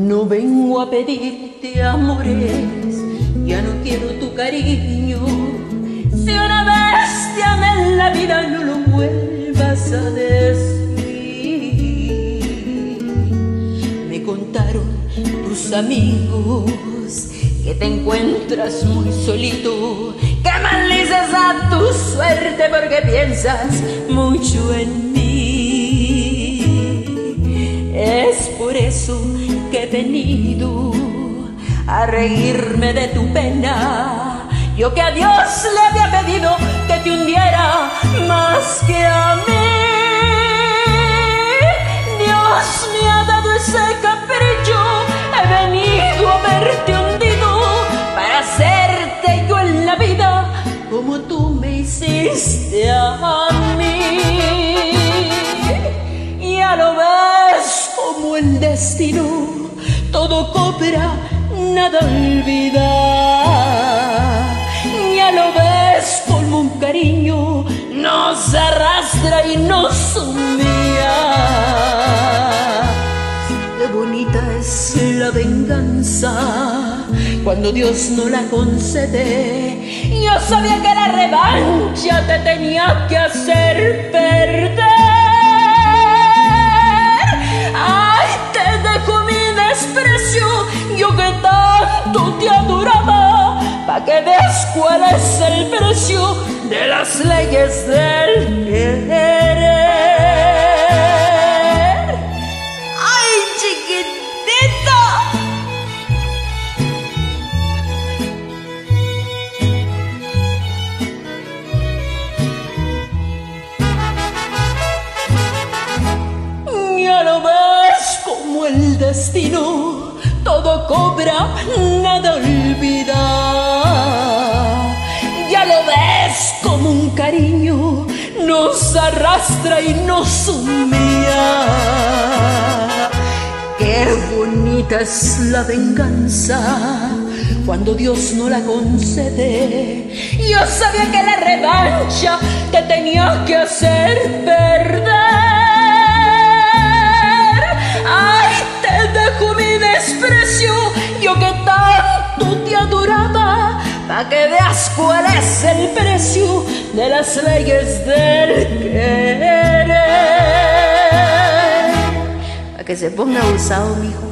No vengo a pedirte amores, ya no quiero tu cariño. Si una vez te amé en la vida, no lo vuelvas a decir. Me contaron tus amigos que te encuentras muy solito, que maldices a tu suerte porque piensas mucho en mí. Es por eso he venido a reírme de tu pena. Yo que a Dios le había pedido que te hundiera más que a mí. Dios me ha dado ese capricho, he venido a verte hundido para hacerte yo en la vida como tú me hiciste a mí. Ya lo ves como el destino, todo cobra, nada olvida. Ya lo ves como un cariño, nos arrastra y nos humilla. Qué bonita es la venganza cuando Dios no la concede. Yo sabía que la revancha te tenía que hacer perder. Cuál es el precio de las leyes del querer. ¡Ay, chiquitito! Ya lo ves como el destino, todo cobra, nada olvida. Ves como un cariño, nos arrastra y nos humilla. Qué bonita es la venganza cuando Dios no la concede. Yo sabía que la revancha te tenía que hacer perder. Que veas cuál es el precio de las leyes del querer. Pa' que se ponga usado, mijo.